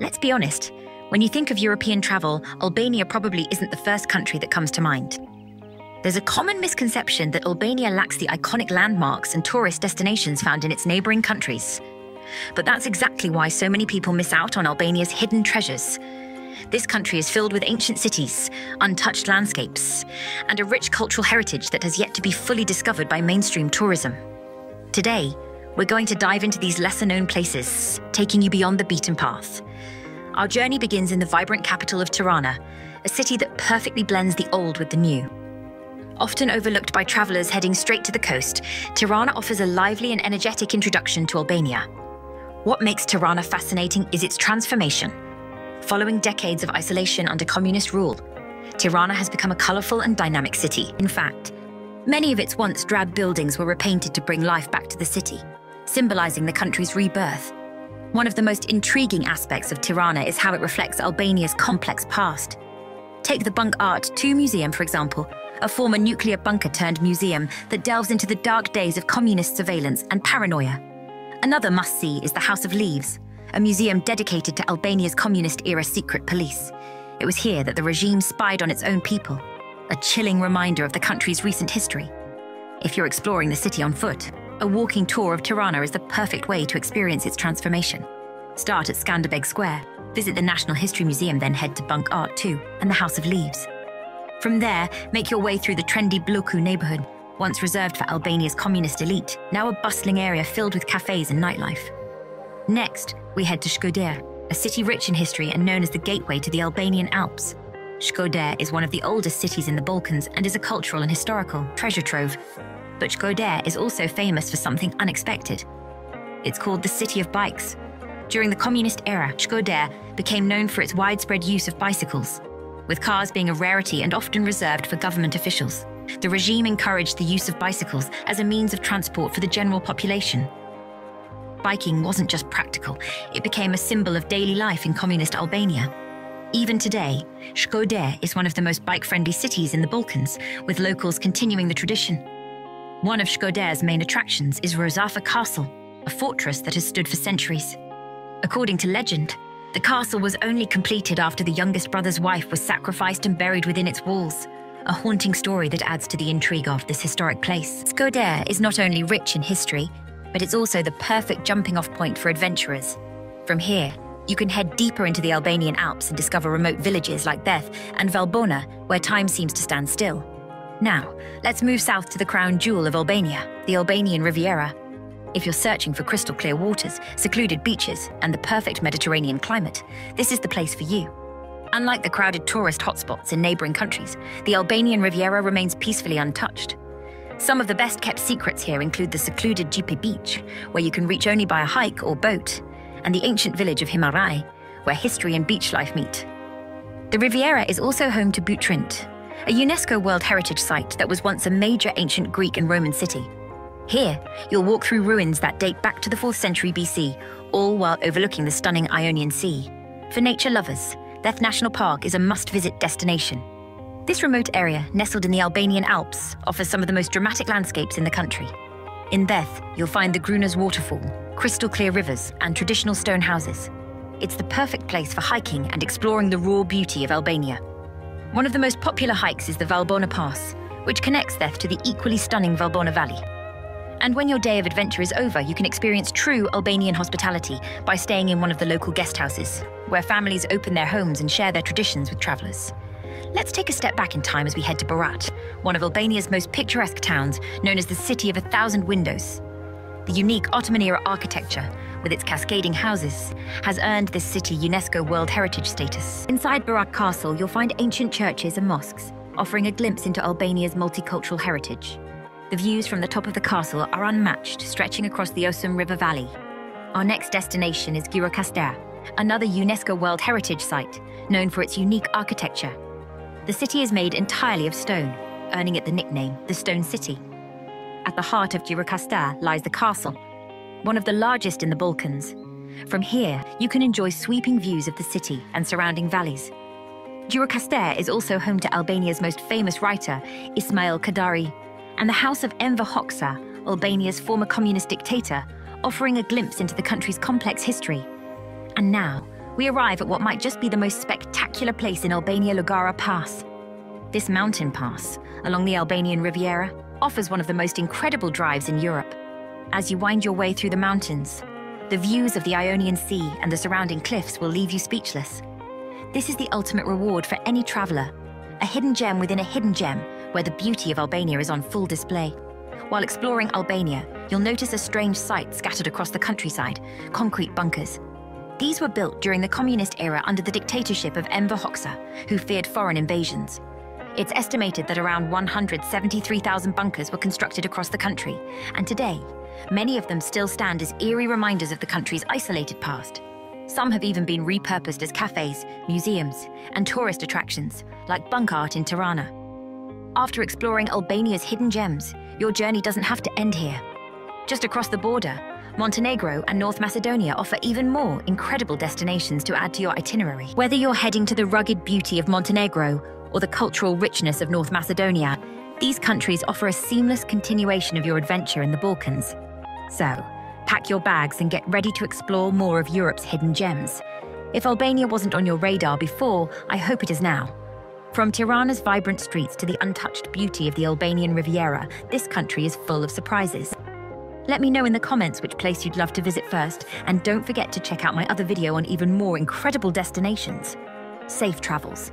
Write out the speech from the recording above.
Let's be honest, when you think of European travel, Albania probably isn't the first country that comes to mind. There's a common misconception that Albania lacks the iconic landmarks and tourist destinations found in its neighbouring countries. But that's exactly why so many people miss out on Albania's hidden treasures. This country is filled with ancient cities, untouched landscapes, and a rich cultural heritage that has yet to be fully discovered by mainstream tourism. Today, we're going to dive into these lesser known places, taking you beyond the beaten path. Our journey begins in the vibrant capital of Tirana, a city that perfectly blends the old with the new. Often overlooked by travellers heading straight to the coast, Tirana offers a lively and energetic introduction to Albania. What makes Tirana fascinating is its transformation. Following decades of isolation under communist rule, Tirana has become a colourful and dynamic city. In fact, many of its once drab buildings were repainted to bring life back to the city, symbolising the country's rebirth. One of the most intriguing aspects of Tirana is how it reflects Albania's complex past. Take the Bunk Art 2 Museum, for example, a former nuclear bunker turned museum that delves into the dark days of communist surveillance and paranoia. Another must see is the House of Leaves, a museum dedicated to Albania's communist era secret police. It was here that the regime spied on its own people, a chilling reminder of the country's recent history. If you're exploring the city on foot, a walking tour of Tirana is the perfect way to experience its transformation. Start at Skanderbeg Square, visit the National History Museum, then head to Bunk Art 2 and the House of Leaves. From there, make your way through the trendy Blloku neighborhood, once reserved for Albania's communist elite, now a bustling area filled with cafes and nightlife. Next, we head to Shkodër, a city rich in history and known as the gateway to the Albanian Alps. Shkodër is one of the oldest cities in the Balkans and is a cultural and historical treasure trove. But Shkodër is also famous for something unexpected. It's called the City of Bikes. During the communist era, Shkodër became known for its widespread use of bicycles, with cars being a rarity and often reserved for government officials. The regime encouraged the use of bicycles as a means of transport for the general population. Biking wasn't just practical, it became a symbol of daily life in communist Albania. Even today, Shkodër is one of the most bike-friendly cities in the Balkans, with locals continuing the tradition. One of Shkodër's main attractions is Rozafa Castle, a fortress that has stood for centuries. According to legend, the castle was only completed after the youngest brother's wife was sacrificed and buried within its walls. A haunting story that adds to the intrigue of this historic place. Shkodër is not only rich in history, but it's also the perfect jumping off point for adventurers. From here, you can head deeper into the Albanian Alps and discover remote villages like Theth and Valbona, where time seems to stand still. Now, let's move south to the crown jewel of Albania, the Albanian Riviera, if you're searching for crystal clear waters, secluded beaches, and the perfect Mediterranean climate, this is the place for you. Unlike the crowded tourist hotspots in neighbouring countries, the Albanian Riviera remains peacefully untouched. Some of the best kept secrets here include the secluded Gjipe Beach, where you can reach only by a hike or boat, and the ancient village of Himarai, where history and beach life meet. The Riviera is also home to Butrint, a UNESCO World Heritage Site that was once a major ancient Greek and Roman city. Here, you'll walk through ruins that date back to the 4th century BC, all while overlooking the stunning Ionian Sea. For nature lovers, Theth National Park is a must-visit destination. This remote area, nestled in the Albanian Alps, offers some of the most dramatic landscapes in the country. In Theth, you'll find the Grunas waterfall, crystal clear rivers, and traditional stone houses. It's the perfect place for hiking and exploring the raw beauty of Albania. One of the most popular hikes is the Valbona Pass, which connects Theth to the equally stunning Valbona Valley. And when your day of adventure is over, you can experience true Albanian hospitality by staying in one of the local guest houses, where families open their homes and share their traditions with travellers. Let's take a step back in time as we head to Berat, one of Albania's most picturesque towns, known as the City of a Thousand Windows. The unique Ottoman era architecture, with its cascading houses, has earned this city UNESCO World Heritage status. Inside Berat Castle, you'll find ancient churches and mosques, offering a glimpse into Albania's multicultural heritage. The views from the top of the castle are unmatched, stretching across the Osum River Valley. Our next destination is Gjirokastër, another UNESCO World Heritage Site, known for its unique architecture. The city is made entirely of stone, earning it the nickname the Stone City. At the heart of Gjirokastër lies the castle, one of the largest in the Balkans. From here, you can enjoy sweeping views of the city and surrounding valleys. Gjirokastër is also home to Albania's most famous writer, Ismail Kadare, and the House of Enver Hoxha, Albania's former communist dictator, offering a glimpse into the country's complex history. And now, we arrive at what might just be the most spectacular place in Albania Llogara Pass. This mountain pass, along the Albanian Riviera, offers one of the most incredible drives in Europe. As you wind your way through the mountains, the views of the Ionian Sea and the surrounding cliffs will leave you speechless. This is the ultimate reward for any traveler, a hidden gem within a hidden gem where the beauty of Albania is on full display. While exploring Albania, you'll notice a strange sight scattered across the countryside, concrete bunkers. These were built during the communist era under the dictatorship of Enver Hoxha, who feared foreign invasions. It's estimated that around 173,000 bunkers were constructed across the country, and today, many of them still stand as eerie reminders of the country's isolated past. Some have even been repurposed as cafes, museums, and tourist attractions, like Bunk Art in Tirana. After exploring Albania's hidden gems, your journey doesn't have to end here. Just across the border, Montenegro and North Macedonia offer even more incredible destinations to add to your itinerary. Whether you're heading to the rugged beauty of Montenegro or the cultural richness of North Macedonia, these countries offer a seamless continuation of your adventure in the Balkans. So, pack your bags and get ready to explore more of Europe's hidden gems. If Albania wasn't on your radar before, I hope it is now. From Tirana's vibrant streets to the untouched beauty of the Albanian Riviera, this country is full of surprises. Let me know in the comments which place you'd love to visit first, and don't forget to check out my other video on even more incredible destinations. Safe travels.